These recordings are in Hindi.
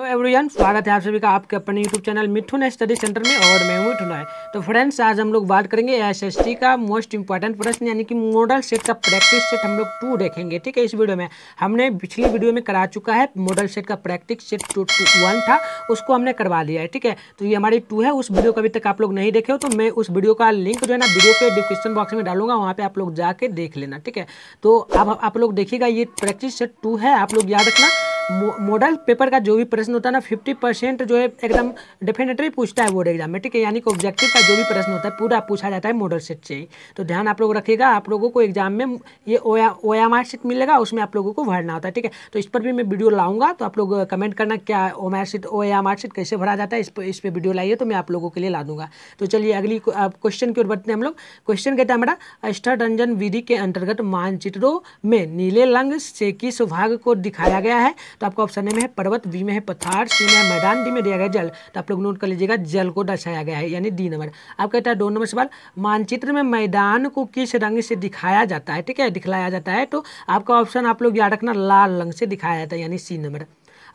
तो एवरीवन स्वागत है आप सभी का आपके अपने YouTube channel Mithun study centre में और मैं मिठुन राय तो फ्रेंड्स आज हम लोग बात करेंगे एसएसटी का मोस्ट इंपॉर्टेंट प्रश्न, यानी कि मॉडल सेट का प्रैक्टिस सेट हम लोग टू देखेंगे, ठीक है, इस वीडियो में। हमने पिछली वीडियो में करा चुका है मॉडल सेट का practice set two two one था, उसको हमने करवा लिया है, ठीक है। तो ये हमारी टू है, उस वीडियो को अभी तक आप लोग नहीं देखे हो तो मैं उस वीडियो का लिंक जो है ना वीडियो के डिस्क्रिप्शन बॉक्स में डालूँगा, वहाँ पे आप लोग जाके देख लेना, ठीक है। तो अब आप लोग देखिएगा, ये प्रैक्टिस सेट टू है, आप लोग याद रखना। मॉडल पेपर का जो भी प्रश्न होता है ना फिफ्टी परसेंट जो है एकदम डेफिनेटली पूछता है बोर्ड एग्ज़ाम में, ठीक है? यानी कि ऑब्जेक्टिव का जो भी प्रश्न होता है, पूरा पूछा जाता है मॉडल सेट से तो ध्यान आप लोग रखिएगा, आप लोगों को एग्ज़ाम में ये ओया ओया मार्क सीट मिलेगा, उसमें आप लोगों को भरना होता है, ठीक है? तो इस पर भी मैं वीडियो लाऊँगा तो आप लोग कमेंट करना क्या ओ मार्क सीट ओ या मार्क सीट कैसे भरा जाता है, इस पर इस पर वीडियो लाइए तो मैं आप लोगों के लिए ला दूँगा। तो चलिए, अगली क्वेश्चन की ओर बढ़ते हैं हम लोग। क्वेश्चन कहता है हमारा स्टार विधि के अंतर्गत मानचित्रों में नीले रंग से किस भाग को दिखाया गया है? तो आपका ऑप्शन ए में है पर्वत, बी में है पथार सी में है मैदान, डी में दिया गया जल। तो आप लोग नोट कर लीजिएगा, जल को दर्शाया गया है, यानी डी नंबर। आप कहता है दो नंबर सवाल, मानचित्र में मैदान को किस रंग से दिखाया जाता है? ठीक है, दिखलाया जाता है तो आपका ऑप्शन आप लोग याद रखना, लाल रंग से दिखाया जाता है, यानी सी नंबर।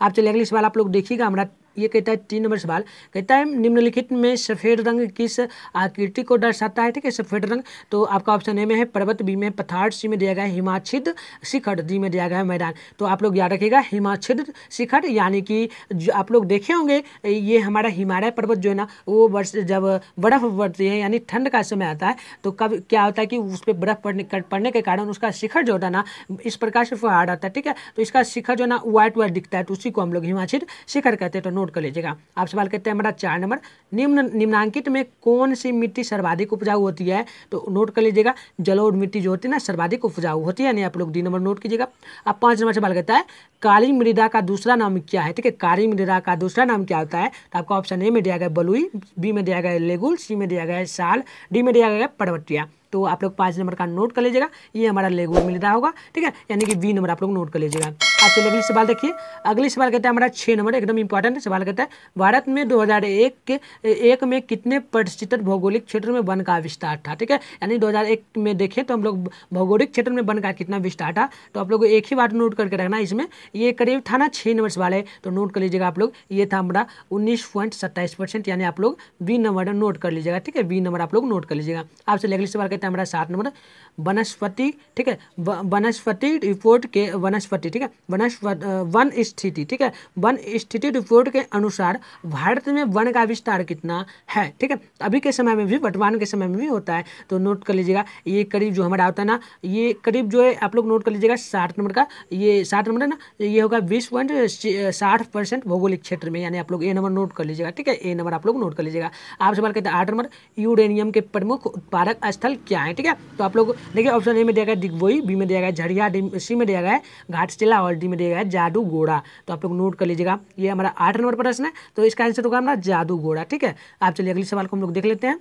आप चलिए, अगले सवाल आप लोग देखिएगा, हमारा ये कहता है तीन नंबर सवाल। कहता है, निम्नलिखित में सफ़ेद रंग किस आकृति को दर्शाता है? ठीक है, सफ़ेद रंग। तो आपका ऑप्शन ए में है, पर्वत बी में पथार सी में दिया गया है हिमाच्छिद, शिखर डी में दिया गया है मैदान। तो आप लोग याद रखिएगा, हिमाच्छिद, शिखर, यानी कि आप लोग देखे होंगे, ये हमारा हिमालय पर्वत जो है ना, वो वर्ष जब बर्फ़ पड़ती है, यानी ठंड का समय आता है तो कब क्या होता है कि उस पर बर्फ़ पड़ने पड़ने के कारण उसका शिखर जो होता है ना, इस प्रकार से फहाड़ आता है, ठीक है? तो इसका शिखर जो है ना व्हाइट व्हाइट दिखता है तो उसी को हम लोग हिमाच्छिद, शिखर कहते हैं। तो नोट कर लीजिएगा। आप सवाल कहते हैं, हमारा चार नंबर, निम्न, निम्नांकित में कौन सी मिट्टी सर्वाधिक उपजाऊ होती है? तो नोट कर लीजिएगा, जलोढ़ मिट्टी जो होती है ना, सर्वाधिक उपजाऊ होती है, यानी आप लोग डी नंबर नोट कीजिएगा। अब पाँच नंबर सवाल कहता है, काली मृदा का दूसरा नाम क्या है? ठीक है, काली मृदा का दूसरा नाम क्या होता है? तो आपका ऑप्शन ए में दिया गया बलुई बी में दिया गया लेगुल सी में दिया गया साल डी में दिया गया पर्वतिया। तो आप लोग पाँच नंबर का नोट कर लीजिएगा। ये हमारा लेगुल मिल रहा होगा, ठीक है? यानी कि बी नंबर आप लोग नोट कर लीजिएगा। आप चलिए अगली सवाल देखिए। अगली सवाल कहता है हमारा छः नंबर, एकदम इंपॉर्टेंट सवाल कहता है, भारत में 2001 के, एक में कितने प्रतिशत भौगोलिक क्षेत्र में वन का विस्तार था, ठीक है? यानी 2001 में देखें तो हम लोग भौगोलिक क्षेत्र में वन का कितना विस्तार था तो आप लोग एक ही बात नोट करके रखना इसमें। ये करीब था ना छः नंबर सवाल है तो नोट कर लीजिएगा आप लोग। ये था हमारा उन्नीस यानी आप लोग बी नंबर नोट कर लीजिएगा, ठीक है? बी नंबर आप लोग नोट कर लीजिएगा। आप आपसे अगली सवाल कहते हैं हमारा सात नंबर। वनस्पति, ठीक है? वनस्पति रिपोर्ट के, वनस्पति, ठीक है? वनस्पति वन स्थिति, ठीक है? वन स्थिति रिपोर्ट के अनुसार भारत में वन का विस्तार कितना है, ठीक है? अभी के समय में भी, वर्तमान के समय में भी होता है। तो नोट कर लीजिएगा, ये करीब जो हमारा होता है ना, ये करीब जो है, आप लोग नोट कर लीजिएगा साठ नंबर का, ये साठ नंबर है ना, ये होगा बीस पॉइंट साठ परसेंट भौगोलिक क्षेत्र में, यानी आप लोग ए नंबर नोट कर लीजिएगा, ठीक है? ए नंबर आप लोग नोट कर लीजिएगा। आप सवाल कहते हैं आठ नंबर, यूरेनियम के प्रमुख उत्पादक स्थल क्या है, ठीक है? तो आप लोग देखिए ऑप्शन ए में दिया गया दिग्वोई बी में दिया गया झड़िया डी सी में दिया गया है और डी में दिया गया जादू घोड़ा। तो आप लोग नोट कर लीजिएगा, ये हमारा आठ नंबर प्रश्न है तो इसका आंसर होगा हमारा जादू घोड़ा, ठीक है? आप चलिए, अगले सवाल को हम लोग देख लेते हैं।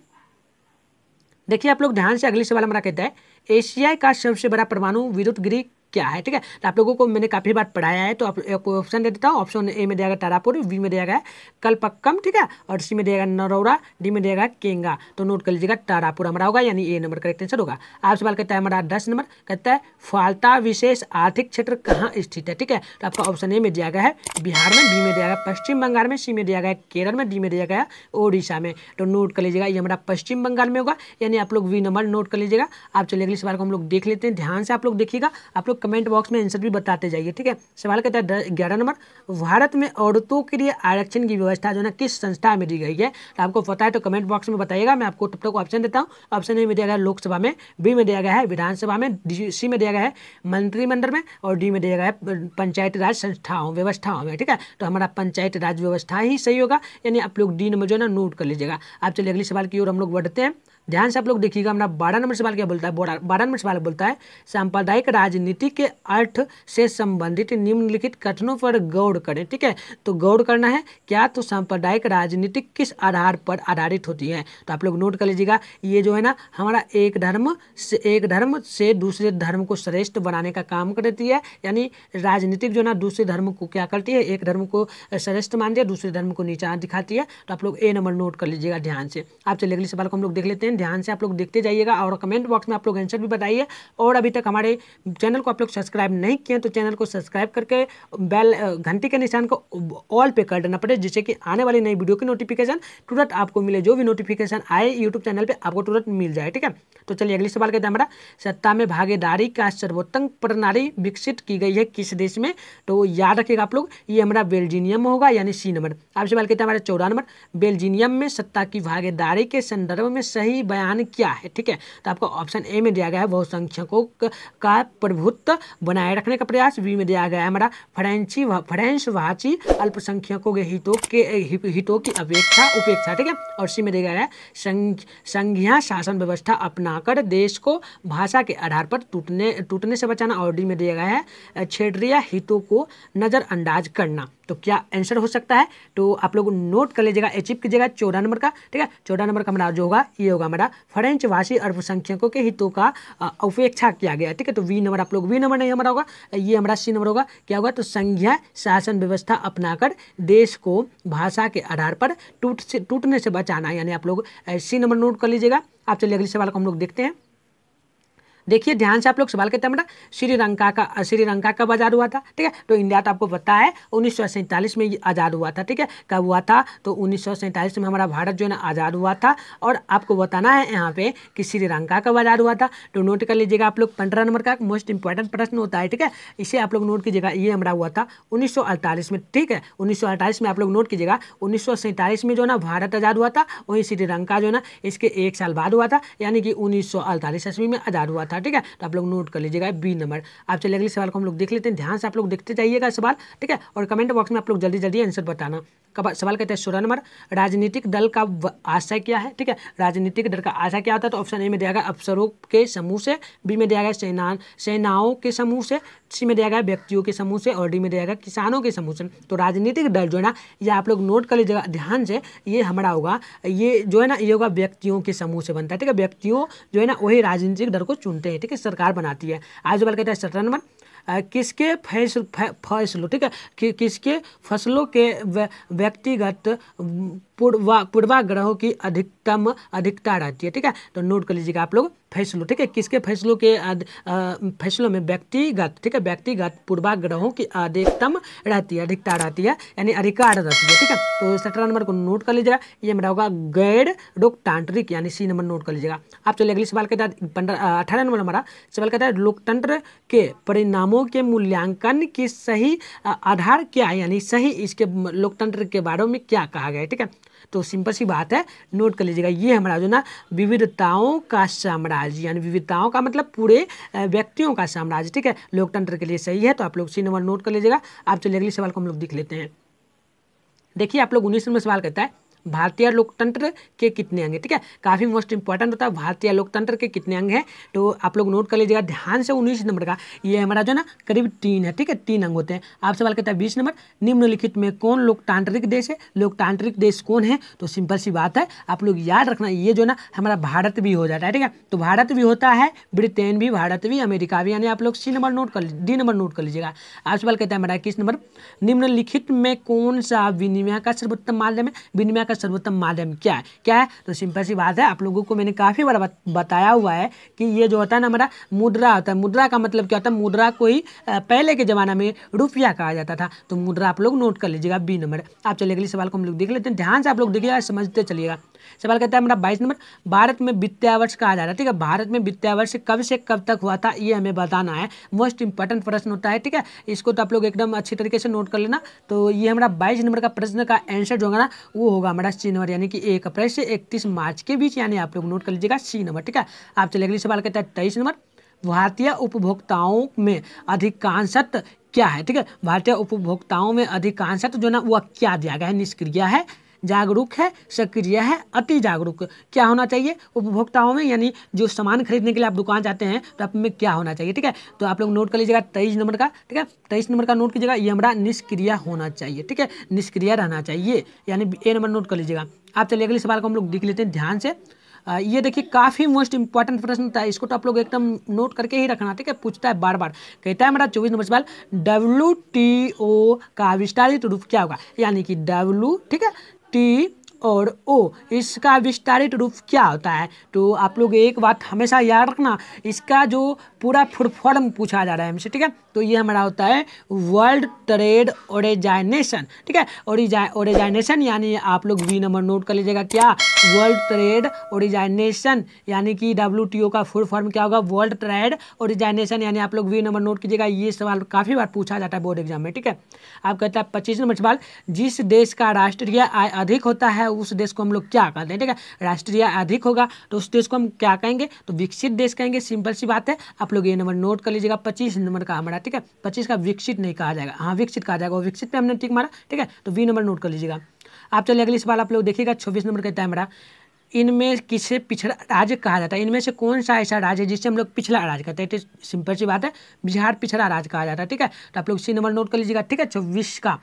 देखिए, आप लोग ध्यान से अगले सवाल हमारा कहता है एशिया का सबसे बड़ा परमाणु विद्युत गृह क्या है, ठीक है? तो आप लोगों को मैंने काफ़ी बार पढ़ाया है तो आप ऑप्शन दे देता हूँ। ऑप्शन ए में दिया तारापुर बी में दिया गया कलपक्कम ठीक है? और सी में दिया नरौरा डी में दिया केंगा। तो नोट कर लीजिएगा तारापुर हमारा होगा, यानी ए नंबर करेक्ट आंसर होगा। आप सवाल कहता है हमारा दस नंबर कहता है, फालता विशेष आर्थिक क्षेत्र कहाँ स्थित है, ठीक है? तो आपका ऑप्शन ए में दिया गया है बिहार में बी में दिया गया पश्चिम बंगाल में सी में दिया गया केरल में डी में दिया गया ओडिशा में। तो नोट कर लीजिएगा, ये हमारा पश्चिम बंगाल में होगा, यानी आप लोग वी नंबर नोट कर लीजिएगा। आप चलिए अगली सवाल को हम लोग देख लेते हैं, ध्यान से आप लोग देखिएगा। आप लोग कमेंट बॉक्स में आंसर भी बताते जाइए, ठीक है? सवाल कहता है ग्यारह नंबर, भारत में औरतों के लिए आरक्षण की व्यवस्था जो है किस संस्था में दी गई है? तो आपको पता है तो कमेंट बॉक्स में बताइएगा, मैं आपको तब तक ऑप्शन देता हूँ। ऑप्शन ए में दिया गया है लोकसभा में बी में दिया गया है विधानसभा में सी में दिया गया है मंत्रिमंडल में, और डी में दिया गया है पंचायत राज संस्थाओं, व्यवस्थाओं में, ठीक है? तो हमारा पंचायत राज व्यवस्था ही सही होगा, यानी आप लोग डी नंबर जो है ना नोट कर लीजिएगा। आप चलिए अगली सवाल की ओर हम लोग बढ़ते हैं। ध्यान से आप लोग देखिएगा हमारा बारह नंबर सवाल क्या बोलता है? बारह नंबर सवाल बोलता है, सांप्रदायिक राजनीति के अर्थ से संबंधित निम्नलिखित कथनों पर गौर करें, ठीक है? तो गौर करना है, क्या तो सांप्रदायिक राजनीति किस आधार पर आधारित होती है? तो आप लोग नोट कर लीजिएगा, ये जो है ना, हमारा एक धर्म से एक धर्म से दूसरे धर्म को श्रेष्ठ बनाने का काम करती है, यानी राजनीतिक जो है ना, दूसरे धर्म को क्या करती है? एक धर्म को श्रेष्ठ मानती है, दूसरे धर्म को नीचा दिखाती है तो आप लोग ए नंबर नोट कर लीजिएगा ध्यान से। आप चलिए अगले सवाल को हम लोग देख लेते हैं। हैं ध्यान से आप लोग देखते जाइएगा और कमेंट बॉक्स में आप लोग आंसर भी बताइए। और अभी तक हमारे चैनल को आप लोग सब्सक्राइब नहीं किए तो चैनल को सब्सक्राइब करके बेल घंटी के निशान को ऑल पे कर देना पड़े, जिससे कि आने वाली नई वीडियो की नोटिफिकेशन तुरंत आपको मिले। जो भी नोटिफिकेशन आए यूट्यूब चैनल पर आपको तुरंत मिल जाए, ठीक है? तो चलिए, अगली सवाल कहते हैं हमारा, सत्ता में भागीदारी का सर्वोत्तम प्रणाली विकसित की गई है किस देश में? तो याद रखिएगा आप लोग, ये हमारा बेल्जिनियम होगा, यानी सी नंबर। आप सवाल कहते हैं हमारे चौदह नंबर बेल्जिनियम में सत्ता की भागीदारी के संदर्भ में सही बयान क्या है, ठीक है? तो आपको ऑप्शन ए में दिया गया है बहुसंख्यकों का प्रभुत्व बनाए रखने का प्रयास बी में दिया गया है हमारा फ्रेंची फ्रेंच भाषी अल्पसंख्यकों के हितों के हितों की अपेक्षा, उपेक्षा, ठीक है? और सी में दिया गया है संघीय शासन व्यवस्था अपनाकर देश को भाषा के आधार पर टूटने टूटने से बचाना, और डी में दिया गया है, क्षेत्रीय हितों को नज़रअंदाज करना। तो क्या आंसर हो सकता है? तो आप लोग नोट कर लीजिएगा अचीव कीजिएगा चौदह नंबर का, ठीक है? चौदह नंबर का हमारा जो होगा, ये होगा हमारा फ्रेंच भाषी अल्पसंख्यकों के हितों का उपेक्षा किया गया, ठीक है? तो वी नंबर आप लोग वी नंबर नहीं हमारा होगा, ये हमारा सी नंबर होगा। क्या होगा? तो संज्ञा शासन व्यवस्था अपनाकर देश को भाषा के आधार पर टूट से, टूटने से बचाना, यानी आप लोग सी नंबर नोट कर लीजिएगा। आप चलिए अगले सवाल को हम लोग देखते हैं। देखिए, ध्यान से आप लोग सवाल करते हैं, बेटा, श्रीलंका का श्रीलंका कब आज़ाद हुआ था? ठीक है? तो इंडिया तो आपको पता है, उन्नीस सौ सैंतालीस में आज़ाद हुआ था, ठीक है? कब हुआ था? तो उन्नीस सौ सैंतालीस में हमारा भारत जो है ना, आज़ाद हुआ था। और आपको बताना है यहाँ पे कि श्रीलंका कब आज़ाद हुआ था? तो नोट कर लीजिएगा आप लोग, पंद्रह नंबर का मोस्ट इंपॉर्टेंट प्रश्न होता है, ठीक है? इसे आप लोग नोट कीजिएगा, ये हमारा हुआ था उन्नीस सौ अड़तालीस में, ठीक है? उन्नीस सौ अड़तालीस में आप लोग नोट कीजिएगा, उन्नीस सौ सैंतालीस में जो ना, भारत आज़ाद हुआ था, वहीं श्रीलंका जो है ना, इसके एक साल बाद हुआ था, यानी कि उन्नीस ईस्वी में आज़ाद हुआ था। था, ठीक है? तो आप लोग नोट कर लीजिएगा बी नंबर आप चलिए अगले सवाल को हम लोग देख लेते हैं। ध्यान से आप लोग देखते जाइएगा सवाल, ठीक है? और कमेंट बॉक्स में आप लोग जल्दी जल्दी आंसर बताना। कब सवाल कहते हैं, सोलह नंबर, राजनीतिक दल का आशय क्या है, ठीक है? राजनीतिक दल का आशय क्या होता है तो ऑप्शन ए में दिया गया अफसरों के समूह से बी में दिया गया सेना सेनाओं के समूह से सी में दिया गया व्यक्तियों के समूह से, और डी में दिया गया किसानों के समूह से। तो राजनीतिक दल जो है ना, ये आप लोग नोट कर लीजिएगा। ध्यान से ये हमारा होगा, ये जो है ना, ये होगा व्यक्तियों के समूह से बनता है, ठीक है? व्यक्तियों जो है ना, वही राजनीतिक दल को चुनते हैं ठीक है? सरकार बनाती है। आज कहते हैं सत्रह नंबर किसके फैसल फैसलों ठीक है? कि, किसके फ़सलों के व्यक्तिगत पूर्वा, पूर्वाग्रहों की अधिकतम, अधिकता रहती है, ठीक है? तो नोट कर लीजिएगा आप लोग फैसलों, ठीक है? किसके फैसलों के फैसलों में व्यक्तिगत, ठीक है? व्यक्तिगत पूर्वाग्रहों की अधिकतम रहती है, अधिकता रहती है, यानी अधिकार रहती है, ठीक है? तो सत्रह नंबर को नोट कर लीजिएगा, ये मेरा होगा गैर लोकतांत्रिक, यानी सी नंबर नोट कर लीजिएगा। आप चलिए अगले सवाल के तहत पंद्रह अठारह नंबर हमारा सवाल कहता है लोकतंत्र के परिणामों के मूल्यांकन की सही आधार क्या है, यानी सही इसके लोकतंत्र के बारे में क्या कहा गया है, ठीक है? तो सिंपल सी बात है नोट कर लीजिएगा, ये हमारा जो ना, विविधताओं का साम्राज्य, यानी विविधताओं का मतलब पूरे व्यक्तियों का साम्राज्य, ठीक है? लोकतंत्र के लिए सही है तो आप लोग सी नंबर नोट कर लीजिएगा। आप चलिए अगले सवाल को हम लोग देख लेते हैं। देखिए, आप लोग उन्नीस नंबर सवाल कहता है भारतीय लोकतंत्र के कितने अंग हैं? ठीक है? काफ़ी मोस्ट इंपॉर्टेंट होता है भारतीय लोकतंत्र के कितने अंग हैं? तो आप लोग नोट कर लीजिएगा, ध्यान से उन्नीस नंबर का, ये हमारा जो ना, करीब तीन है, ठीक है? तीन अंग होते हैं। आप सवाल कहता है, बीस नंबर, निम्नलिखित में कौन लोकतांत्रिक देश है? लोकतांत्रिक देश कौन है? तो सिंपल सी बात है, आप लोग याद रखना, ये जो ना, हमारा भारत भी हो जाता है, ठीक है? तो भारत भी होता है, ब्रिटेन भी, भारत भी, अमेरिका भी, यानी आप लोग सी नंबर नोट कर, डी नंबर नोट कर लीजिएगा। आप सवाल कहता है, हमारा इक्कीस नंबर, निम्नलिखित में कौन सा विनिमय का सर्वोत्तम माध्यम है? विनिमय का सर्वोत्तम माध्यम क्या है? क्या है? तो सिंपल सी बात है, आप लोगों को मैंने काफ़ी बार बताया हुआ है कि ये जो होता है ना हमारा मुद्रा होता है, मुद्रा का मतलब क्या होता है? मुद्रा को ही पहले के ज़माना में रुपया कहा जाता था। तो मुद्रा आप लोग नोट कर लीजिएगा, बी नंबर। आप चलिए अगले सवाल को हम लोग देख लेते हैं। ध्यान से आप लोग देखिएगा, समझते चलिएगा। सवाल कहता है हमारा बाईस नंबर, भारत में वित्तीय कहा जा रहा है, ठीक है? भारत में वित्तीय कब से कब तक हुआ था, ये हमें बताना है। मोस्ट इंपॉर्टेंट प्रश्न होता है, ठीक है? इसको तो आप लोग एकदम अच्छी तरीके से नोट कर लेना। तो ये हमारा बाईस नंबर का प्रश्न का आंसर जो होगा ना, वो होगा सी नंबर यानी कि एक अप्रैल से इकतीस मार्च के बीच, यानी आप लोग नोट कर लीजिएगा सी नंबर, ठीक है? आप चले अगली सवाल कहता है, तेईस नंबर। भारतीय उपभोक्ताओं में अधिकांशत क्या है, ठीक है? भारतीय उपभोक्ताओं में अधिकांशत जो ना, वह क्या दिया गया है? निष्क्रिया है। जागरूक है, सक्रिय है, अति जागरूक। क्या होना चाहिए? उपभोक्ताओं में, यानी जो सामान खरीदने के लिए आप दुकान जाते हैं तो आप में क्या होना चाहिए, ठीक है? तो आप लोग नोट कर लीजिएगा तेईस नंबर का, ठीक है? तेईस नंबर का नोट कीजिएगा, ये हमारा निष्क्रिय होना चाहिए, ठीक है? निष्क्रिय रहना चाहिए, यानी ए नंबर नोट कर लीजिएगा। आप चलिए, अगले सवाल को हम लोग देख लेते हैं ध्यान से। ये देखिए, काफ़ी मोस्ट इंपॉर्टेंट प्रश्न है इसको तो आप लोग एकदम नोट करके ही रखना, ठीक है? पूछता है बार बार कहता है मेरा चौबीस नंबर सवाल डब्ल्यू टी ओ का विस्तारित रूप क्या होगा? यानी कि डब्ल्यू ठीक है? टी और ओ, इसका विस्तारित रूप क्या होता है? तो आप लोग एक बात हमेशा याद रखना, इसका जो पूरा फुल फॉर्म पूछा जा रहा है हमसे, ठीक है? तो ये हमारा होता है वर्ल्ड ट्रेड ऑर्गेनाइजेशन ठीक है? ऑर्गेनाइजेशन यानी आप लोग वी नंबर नोट कर लीजिएगा क्या? वर्ल्ड ट्रेड ऑर्गेनाइजेशन यानी कि डब्ल्यूटीओ का फुल फॉर्म क्या होगा? वर्ल्ड ट्रेड ऑर्गेनाइजेशन यानी आप लोग वी नंबर नोट कीजिएगा। ये सवाल काफ़ी बार पूछा जाता है बोर्ड एग्ज़ाम में, ठीक है? आप कहते हैं पच्चीस नंबर सवाल, जिस देश का राष्ट्रीय आय अधिक होता है, उस देश को हम लोग क्या कहते हैं, ठीक है? राष्ट्रीय आय अधिक होगा तो उस देश को हम क्या कहेंगे? तो विकसित देश कहेंगे, सिंपल सी बात है। आप लोग ये नंबर नोट कर लीजिएगा, पच्चीस नंबर का हमारा ठीक है? पच्चीस का विकसित नहीं कहा जाएगा। हाँ विकसित कहा जाएगा। वो विकसित पे हमने टिक मारा, ठीक है? तो वी नंबर नोट कर लीजिएगा। आप चलिए, अगली सवाल आप लोग देखिएगा। छब्बीस नंबर कहता है हमारा इनमें किसे पिछड़ा राज्य कहा जाता है? इनमें से कौन सा ऐसा राज्य है जिससे हम लोग पिछड़ा राज्य कहते हैं? सिंपल सी बात है, बिहार पिछड़ा राज्य कहा जाता है, ठीक है? तो आप लोग सी नंबर नोट कर लीजिएगा, ठीक है? चौबीस का।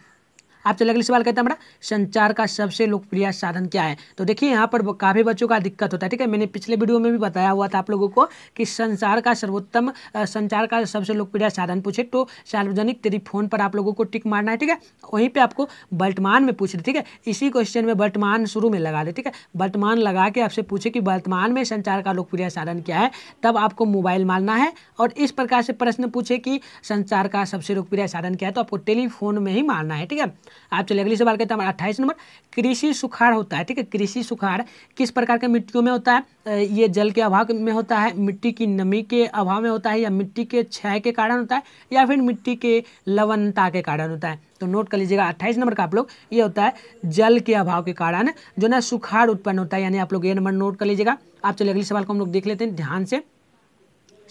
आप चलिए अगले सवाल कहते हैं हमारा संचार का सबसे लोकप्रिय साधन क्या है? तो देखिए, यहाँ पर काफ़ी बच्चों का दिक्कत होता है, ठीक है? मैंने पिछले वीडियो में भी बताया हुआ था आप लोगों को कि संचार का सर्वोत्तम संचार का सबसे लोकप्रिय साधन पूछे तो सार्वजनिक टेलीफोन पर आप लोगों को टिक मारना है, ठीक है? वहीं पर आपको वर्तमान में पूछ रहे ठीक है? इसी क्वेश्चन में वर्तमान शुरू में लगा दे, ठीक है? वर्तमान लगा के आपसे पूछे कि वर्तमान में संचार का लोकप्रिय साधन क्या है? तब आपको मोबाइल मारना है और इस प्रकार से प्रश्न पूछे कि संचार का सबसे लोकप्रिय साधन क्या है? तो आपको टेलीफोन में ही मारना है, ठीक है? आप चलिए, अगली सवाल कहते हैं अट्ठाईस नंबर, कृषि सुखाड़ होता है, ठीक है? कृषि सुखाड़ किस प्रकार के मिट्टियों में होता है? ये जल के अभाव में होता है, मिट्टी की नमी के अभाव में होता है या मिट्टी के क्षय के कारण होता है या फिर मिट्टी के लवनता के कारण होता है? तो नोट कर लीजिएगा, अट्ठाईस नंबर का आप लोग, ये होता है जल के अभाव के कारण जो ना सुखाड़ उत्पन्न होता है, यानी आप लोग ये नंबर नोट कर लीजिएगा। आप चलिए, अगले सवाल को हम लोग देख लेते हैं, ध्यान से।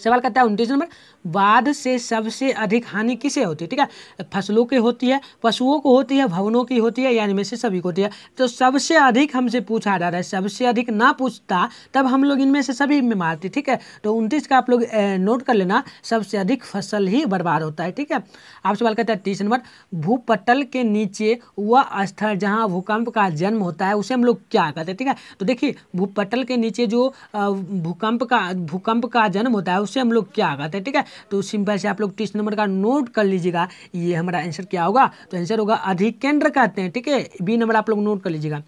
सवाल करता है उनतीस नंबर बाढ़ से सबसे अधिक हानि किसे होती है? ठीक है? फ़सलों की होती है, पशुओं को होती है, भवनों की होती है, यानी में से सभी को होती है। तो सबसे अधिक हमसे पूछा जा रहा है, सबसे अधिक ना पूछता, तब हम लोग इनमें से सभी में मारते, ठीक है? तो उनतीस का आप लोग नोट कर लेना, सबसे अधिक फ़सल ही बर्बाद होता है, ठीक है? आप सवाल कहते हैं तीस नंबर, भूपटल के नीचे वह स्थल जहाँ भूकंप का जन्म होता है, उसे हम लोग क्या कहते हैं, ठीक है? तो देखिए, भूपटल के नीचे जो भूकंप का भूकंप का जन्म होता है, उसे हम लोग क्या कहते हैं, ठीक है? तो सिंपल से आप लोग तीस नंबर का नोट कर लीजिएगा। ये हमारा आंसर क्या होगा? तो आंसर होगा अधिकेंद्र कहते हैं, ठीक है? बी नंबर आप लोग नोट कर लीजिएगा।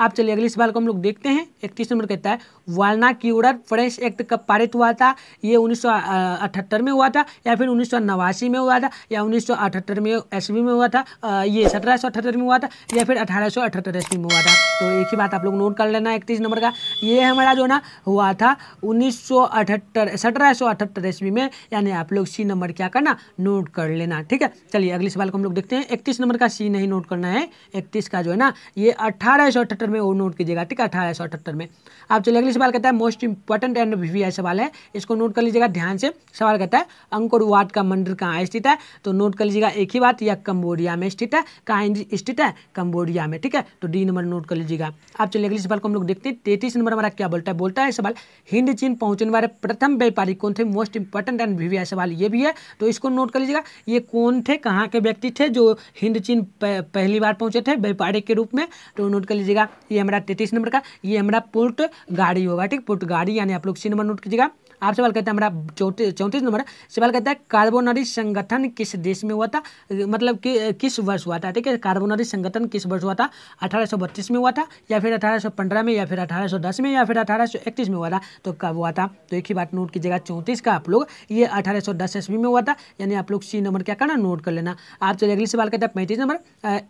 आप चलिए, अगले सवाल को हम लोग देखते हैं। इकतीस नंबर कहता है वालना की क्यूडर फ्रेश एक्ट कब पारित हुआ था? ये उन्नीस में हुआ था या फिर उन्नीस सौ नवासी में हुआ था या उन्नीस सौ अठहत्तर में ईस्वी में हुआ था? ये सत्रह सौ अठहत्तर में हुआ था या फिर अठारह सौ ईस्वी में हुआ था? तो एक ही बात आप लोग नोट कर लेना इकतीस नंबर का। ये हमारा जो ना, हुआ था उन्नीस सौ अठहत्तर, सत्रह सौ अठहत्तर ईस्वी में, यानी आप लोग सी नंबर क्या करना, नोट कर लेना, ठीक है? चलिए, अगले सवाल को हम लोग देखते हैं। इकतीस नंबर का सी नहीं नोट करना है। इकतीस का जो है ना, ये अठारह सौ अठहत्तर में वो नोट कीजिएगा, ठीक है? अठारह सौ अठहत्तर में। आप चलिए, अगले सवाल कहता है मोस्ट इंपॉर्टेंट एंड वी सवाल है। इसको नोट कर लीजिएगा, ध्यान से। सवाल कहता है, अंकुर वाट का मंदिर कहाँ स्थित है? तो नोट कर लीजिएगा, एक ही बात, यह कम्बोडिया में स्थित है, कहाँ स्थित है? कम्बोडिया में, ठीक है? तो डी नंबर नोट कर लीजिएगा। आप चलिए, अगले सवाल को हम लोग देखते हैं। तैतीस नंबर हमारा क्या बोलता है? बोलता है सवाल, हिंद, चीन पहुँचने वाले प्रथम व्यापारी कौन थे? मोस्ट इंपॉर्टेंट एंड वी सवाल ये भी है। तो इसको नोट कर लीजिएगा, ये कौन थे? कहाँ के व्यक्ति थे जो हिंद, चीन पहली बार पहुँचे थे व्यापारी के रूप में? तो नोट कर लीजिएगा ये हमारा तैतीस नंबर का, ये हमारा पुर्ट गाड़ी होगा, ठीक? पुर्ट गाड़ी, यानी आप लोग सी नंबर नोट कीजिएगा। आप सवाल कहते हैं, हमारा चौतीस नंबर सवाल कहता है, कार्बोनरी संगठन किस देश में हुआ था? मतलब कि, किस वर्ष हुआ था? ठीक है, कार्बोनरी संगठन किस वर्ष हुआ था? अठारह सौ बत्तीस में हुआ था, या फिर अठारह सौ पंद्रह में, या फिर अठारह सौ दस में, या फिर अठारह में हुआ था? तो कब हुआ था? तो एक ही बात नोट कीजिएगा, चौंतीस का आप लोग, ये अठारह सौ दस ईस्वी में हुआ था, यानी आप लोग सी नंबर क्या करना नोट कर लेना। आप चलिए, अगली सवाल कहते हैं, पैंतीस नंबर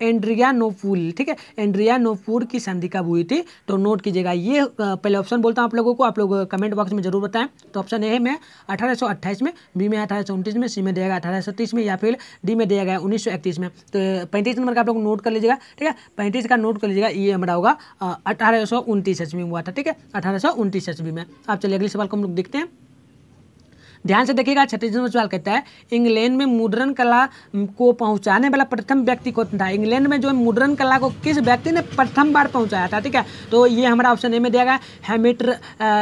एंड्रिया नोपुल ठीक है एंड्रिया नोपुर की संधि कब हुई थी? तो नोट कीजिएगा, ये पहले ऑप्शन बोलता हूँ आप लोगों को, आप लोग कमेंट बॉक्स में ज़रूर बताएँ। तो ऑप्शन ए में अठारह सौ अट्ठाईस में बी में अठारह में सी में दिया गया अठारह सौ तीस में या फिर डी में दिया गया उन्नीस सौ इकतीस में। तो पैंतीस नंबर का आप लोग नोट कर लीजिएगा, ठीक है? पैंतीस का नोट कर लीजिएगा, ये हमारा होगा अठारह सौ में हुआ था, ठीक है? अठारह सौ में। आप चलिए अगले सवाल को हम लोग देखते हैं। ध्यान से देखिएगा छत्तीस सवाल कहता है, इंग्लैंड में मुद्रण कला को पहुँचाने वाला प्रथम व्यक्ति कौन था? इंग्लैंड में जो मुद्रण कला को किस व्यक्ति ने प्रथम बार पहुँचाया था? ठीक है तो ये हमारा ऑप्शन ए में दिया गया हैमिटर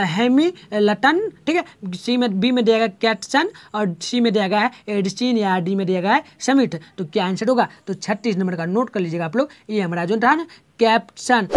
हैमी लटन, ठीक है सी में बी में दिया गया कैटसन और सी में दिया गया है एडसिन या डी में दिया गया है समिट तो क्या आंसर होगा? तो छत्तीस नंबर का नोट कर लीजिएगा आप लोग, ये हमारा जो था कैप्शन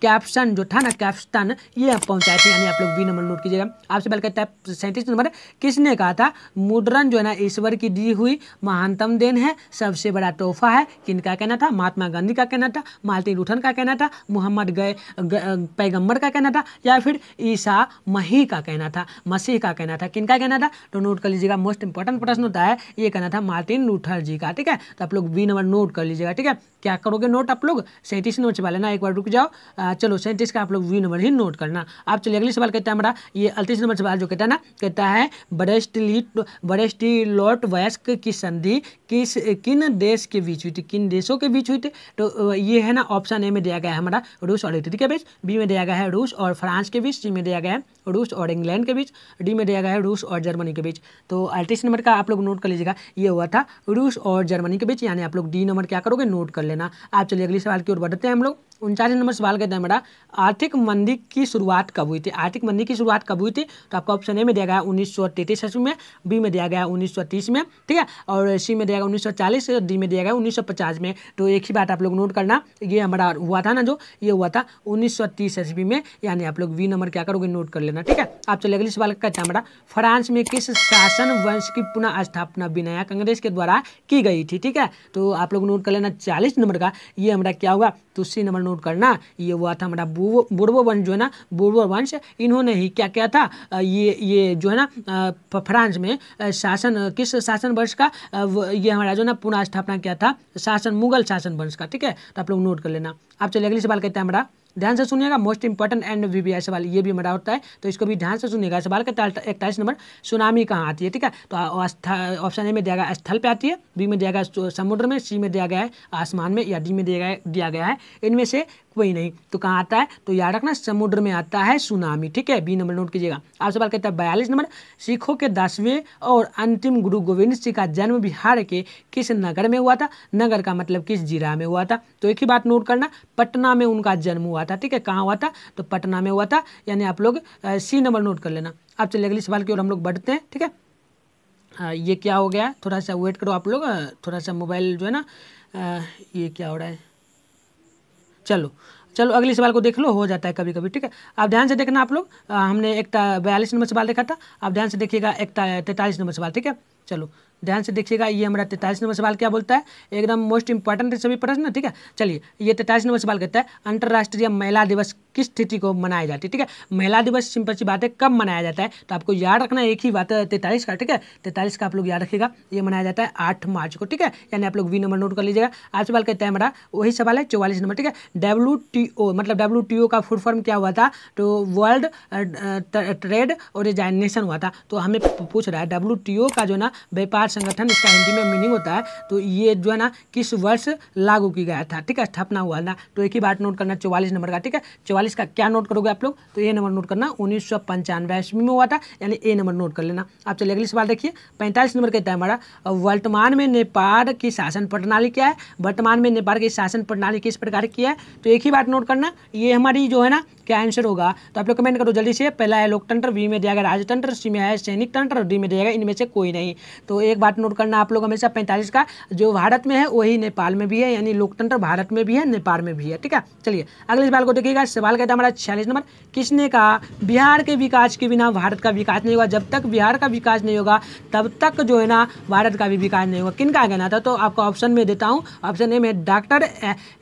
कैप्शन जो था ना कैप्शन ये आप पहुँचाए थे, यानी आप लोग बी नंबर नोट कीजिएगा। आपसे पहले कहता है, सैंतीस नंबर, किसने कहा था, मुद्रण जो है ना, ईश्वर की दी हुई महानतम देन है, सबसे बड़ा तोहफा है, किन का कहना था, महात्मा गांधी का कहना था मार्टिन लूथर का कहना था, मोहम्मद गए पैगंबर का कहना था, या फिर ईसा मही का कहना था, मसीह का कहना था किनका कहना था? तो नोट कर लीजिएगा मोस्ट इंपॉर्टेंट प्रश्न होता है, ये कहना था मार्टिन लूथर जी का, ठीक है? तो आप लोग बी नंबर नोट कर लीजिएगा, ठीक है? क्या करोगे? नोट आप लोग सैंतीस नंबर सवाल है ना एक बार रुक जाओ। आ, चलो सैंतीस का आप लोग वी नंबर ही नोट करना। आप चलिए अगले सवाल कहता है हमारा ये अड़तीस नंबर सवाल जो कहता है ना कहता है बरेस्टलीट बरेस्टिलोट वयस्क की संधि किस किन देश के बीच हुई थी? किन देशों के बीच हुई थी? तो ये है ना ऑप्शन ए में दिया गया है हमारा रूस और इटली के बीच। बी में दिया गया है रूस और फ्रांस के बीच। सी में दिया गया है रूस और इंग्लैंड के बीच। डी में दिया गया है रूस और जर्मनी के बीच। तो अड़तीस नंबर का आप लोग नोट कर लीजिएगा ये हुआ था रूस और जर्मनी के बीच। यानी आप लोग डी नंबर क्या करोगे? नोट कर लेना। आप चलिए अगले सवाल की ओर बढ़ते हैं हम लोग। उनचास नंबर सवाल कहते हैं मेरा आर्थिक मंदी की शुरुआत कब हुई थी? आर्थिक मंदी की शुरुआत कब हुई थी? तो आपका ऑप्शन ए में दिया गया उन्नीस सौ ईस्वी में बी में दिया गया उन्नीस सौ तीस में, ठीक है? और सी में दिया गया उन्नीस सौ चालीस डी में दिया गया उन्नीस सौ पचास में। तो एक ही बात आप लोग नोट करना, ये हमारा हुआ था ना जो, ये हुआ था उन्नीस सौ तीस ईस्वी में, यानी आप लोग वी नंबर क्या करोगे नोट कर लेना, ठीक है? आप चलिए अगले सवाल कहते हैं हमारा फ्रांस में किस शासन वंश की पुनः स्थापना बिनाया कांग्रेस के द्वारा की गई थी? ठीक है? तो आप लोग नोट कर लेना चालीस नंबर का, ये हमारा क्या होगा तो सी नंबर नोट करना, ये हुआ था हमारा बुर्बो वंश जो है ना बुर्बो वंश, इन्होंने ही क्या किया था ये ये जो है ना फ्रांस में शासन किस शासन वर्ष का ये हमारा जो ना, पुनः स्थापना किया था, शासन, मुगल शासन वंश का, ठीक है तो आप लोग नोट कर लेना। आप चलिए, अगली सवाल कहते हैं हमारा। ध्यान से सुनिएगा most important and V B I सवाल ये भी हमारा होता है। तो इसको भी ध्यान से सुनिएगा। सवाल का इकतालीस नंबर, सुनामी कहाँ आती है? ठीक है? तो ऑप्शन ए में दिया गया स्थल पर आती है, बी में दिया गया समुद्र में, सी में दिया गया है आसमान में, या डी में दिया गया दिया गया है। इनमें से कोई नहीं। तो कहाँ आता है? तो याद रखना, समुद्र में आता है सुनामी, ठीक है? बी नंबर नोट कीजिएगा। आप सवाल कहता है बयालीस नंबर, सिखों के दसवें और अंतिम गुरु गोविंद सिंह का जन्म बिहार के किस नगर में हुआ था? नगर का मतलब किस जिला में हुआ था? तो एक ही बात नोट करना, पटना में उनका जन्म हुआ था, ठीक है? कहाँ हुआ था? तो पटना में हुआ था। यानी आप लोग सी नंबर नोट कर लेना। आप चलिए अगले सवाल की ओर हम लोग बढ़ते हैं, ठीक है? ये क्या हो गया? थोड़ा सा वेट करो आप लोग थोड़ा सा मोबाइल जो है ना ये क्या हो रहा है? चलो चलो, अगले सवाल को देख लो, हो जाता है कभी कभी ठीक है? आप ध्यान से देखना आप लोग। हमने एक बयालीस नंबर सवाल देखा था। आप ध्यान से देखिएगा एक तैंतालीस नंबर सवाल, ठीक है? चलो ध्यान से देखिएगा, ये हमारा तैतालीस नंबर सवाल क्या बोलता है? एकदम मोस्ट इंपॉर्टेंट सभी प्रश्न, ठीक है? चलिए, ये तैतालीस नंबर सवाल कहता है, अंतर्राष्ट्रीय महिला दिवस किस तिथि को मनाया जाती है, ठीक है? महिला दिवस, सिंपल सी बात है, कब मनाया जाता है? तो आपको याद रखना एक ही बात है तैतालीस का, ठीक है? तैतालीस का आप लोग याद रखिएगा, ये मनाया जाता है आठ मार्च को, ठीक है? यानी आप लोग वी नंबर नोट कर लीजिएगा। आज सवाल कहता है हमारा, वही सवाल है, चौवालीस नंबर, ठीक है? डब्ल्यू टी ओ मतलब डब्ल्यू का फुल फॉर्म क्या हुआ था? तो वर्ल्ड ट्रेड ऑर्गेनाइजेशन हुआ था। तो हमें पूछ रहा है डब्ल्यू का जो ना, व्यापार संगठन, इसका हिंदी में मीनिंग होता है तो ये जो है ना, किस वर्ष लागू किया गया था, ठीक है? स्थापना हुआ ना तो एक ही बात नोट करना, चौवालीस नंबर का, ठीक है? चौवालीस का क्या नोट करोगे आप लोग? तो ये नंबर नोट करना, उन्नीस सौ पंचानवे ईस्वी में हुआ था, यानी ए नंबर नोट कर लेना। आप चलिए, अगली सवाल देखिए। पैंतालीस नंबर कहता है हमारा वर्तमान में नेपाल की शासन प्रणाली क्या है? वर्तमान में नेपाल की शासन प्रणाली किस प्रकार की है? तो एक ही बात नोट करना, ये हमारी जो है ना क्या आंसर होगा। तो आप लोग कमेंट करो, जल्दी से। पहला है लोकतंत्र बी में दिया गया राजतंत्र सी में है सैनिक तंत्र डी में दिया गया इनमें से कोई नहीं। तो एक बात नोट करना, आप लोग हमेशा पैंतालीस का, जो भारत में है, वही नेपाल में भी है, यानी लोकतंत्र भारत में भी है, नेपाल में भी है, ठीक है? चलिए, अगले सवाल को देखिएगा। सवाल कहता है हमारा छियालीस नंबर, किसने कहा, बिहार के विकास के बिना भारत का विकास नहीं होगा? जब तक बिहार का विकास नहीं होगा, तब तक जो है ना, भारत का भी विकास नहीं होगा। किन का कहना था? तो आपको ऑप्शन में देता हूँ। ऑप्शन ए में doctor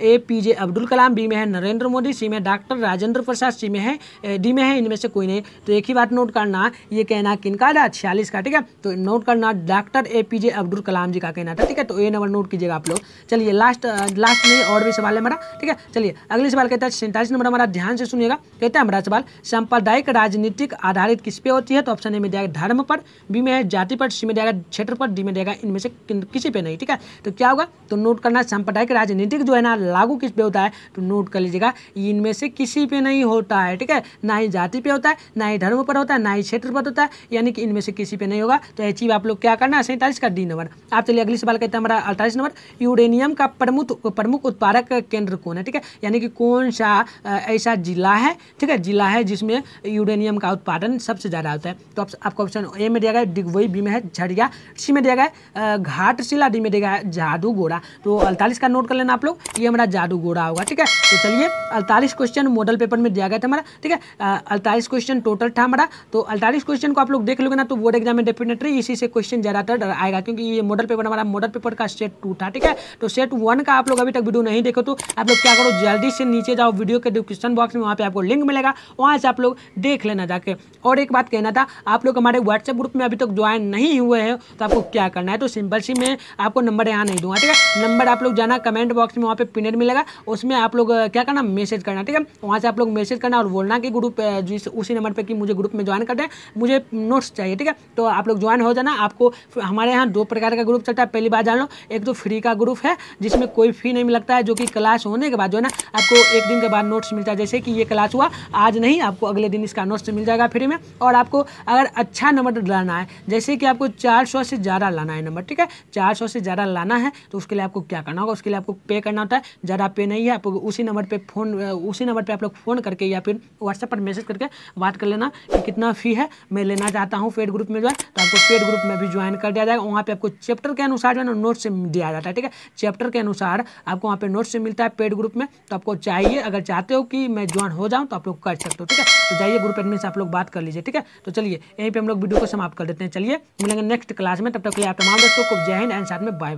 A P J Abdul Kalam B में है नरेंद्र मोदी सी में डॉक्टर राजेंद्र प्रसाद सी में है डी में है, इनमें से कोई नहीं। तो एक ही बात, नोट करना, ये कहना किन का था? छियालीस का, ठीक है? तो नोट करना, doctor A P J Abdul Kalam ji का कहना था, ठीक है? तो ये नंबर नोट कीजिएगा आप लोग। चलिए लास्ट लास्ट में और भी सवाल है हमारा, ठीक है? चलिए, अगले सवाल कहता है, सैंतालीस नंबर हमारा, ध्यान से सुनिएगा। कहता है हमारा सवाल, सांप्रदायिक राजनीतिक आधारित किस पे होती है? तो ऑप्शन ए में देगा धर्म पर, बी में है, जाति पर, सी में देगा क्षेत्र पर, डी में देगा इनमें से किसी पे नहीं, ठीक है? तो क्या होगा? तो नोट करना, सांप्रदायिक राजनीतिक जो है ना, लागू किस पे होता है? तो नोट कर लीजिएगा, इनमें से किसी पे नहीं नहीं होता है, ठीक है? ना ही जाति पे होता है, ना ही धर्म पर होता है, ना ही क्षेत्र पर होता है, यानी कि इनमें से किसी पे नहीं होगा। तो ये चीज़ आप लोग क्या करना है? सैंतालीस का डी नंबर। आप चलिए अगली सवाल कहते हैं हमारा अड़तालीस नंबर। यूरेनियम का प्रमुख प्रमुख उत्पादक केंद्र कौन है, ठीक है? यानी कि कौन सा ऐसा जिला है, ठीक है? जिला है जिसमें यूरेनियम का उत्पादन सबसे ज़्यादा होता है। तो आपको ऑप्शन ए में दिया गया डिगवई, बी में है, झड़िया, सी में दिया गया घाट शिला डी में दिया गया जादू गोड़ा तो अड़तालीस का नोट कर लेना आप लोग, ये हमारा जादू गोड़ा होगा, ठीक है? तो चलिए अड़तालीस क्वेश्चन मॉडल पेपर में दिया गया था। हमारा, ठीक है अड़तालीस क्वेश्चन टोटल था हमारा। तो अड़तालीस क्वेश्चन को आप लोग देख लोगे ना तो बोर्ड एग्ज़ाम में डेफिनेटली इसी से क्वेश्चन ज़्यादातर आएगा, क्योंकि ये मॉडल पेपर हमारा मॉडल पेपर का सेट टू था, ठीक है? तो सेट वन का आप लोग अभी तक वीडियो नहीं देखो तो आप लोग क्या करो, जल्दी से नीचे जाओ वीडियो के डिस्क्रिप्शन बॉक्स में, वहाँ पे आपको लिंक मिलेगा, वहाँ से आप लोग देख लेना जाके। और एक बात कहना था, आप लोग हमारे व्हाट्सएप ग्रुप में अभी तक ज्वाइन नहीं हुए हैं तो आपको क्या करना है? तो सिंपल सी मैं आपको नंबर यहाँ नहीं दूँगा, ठीक है? नंबर आप लोग जाना कमेंट बॉक्स में, वहाँ पे पिनर मिलेगा, उसमें आप लोग क्या करना मैसेज करना, ठीक है? वहाँ से आप लोग मैसेज करना और बोलना कि ग्रुप जिस, उसी नंबर पर कि मुझे ग्रुप में ज्वाइन कर दें मुझे नोट्स चाहिए, ठीक है? तो आप लोग ज्वाइन हो जाना, आपको हमारे यहाँ दो प्रकार का ग्रुप चलता है, पहली बार जान लो, एक तो फ्री का ग्रुप है, जिसमें कोई फ़ी नहीं लगता है, जो कि क्लास होने के बाद जो है ना, आपको एक दिन के बाद नोट्स मिलता है, जैसे कि ये क्लास हुआ, आज नहीं, आपको अगले दिन इसका नोट्स मिल जाएगा फ्री में, और आपको अगर अच्छा नंबर लाना है, जैसे कि आपको चार सौ से ज़्यादा लाना है नंबर ठीक है? चार सौ से ज़्यादा लाना है तो उसके लिए आपको क्या करना होगा? उसके लिए आपको पे करना होता है, ज़्यादा पे नहीं है, आपको उसी नंबर पर फ़ोन उसी नंबर पर आप लोग फ़ोन करके या फिर व्हाट्सएप पर मैसेज करके बात कर लेना कि कितना फ़ी है। मैं लेना चाहता हूँ पेड ग्रुप में जो है तो आपको पेड ग्रुप में भी ज्वाइन कर दिया जाएगा। वहाँ पे आपको चैप्टर के अनुसार जो है ना नोट से दिया जाता है, ठीक है? चैप्टर के अनुसार आपको वहाँ पे नोट से मिलता है पेड ग्रुप में। तो आपको चाहिए, अगर चाहते हो कि मैं ज्वाइन हो जाऊँ तो आप लोग कर सकते हो, ठीक है? तो जाइए ग्रुप एडमिन से आप लोग बात कर लीजिए, ठीक है? तो चलिए, यहीं पर हम लोग वीडियो को समाप्त कर देते हैं। चलिए, मिलेंगे नेक्स्ट क्लास में। तब तक के लिए आप तमाम दोस्तों को जय हिंद एंड साथ में बाय बाय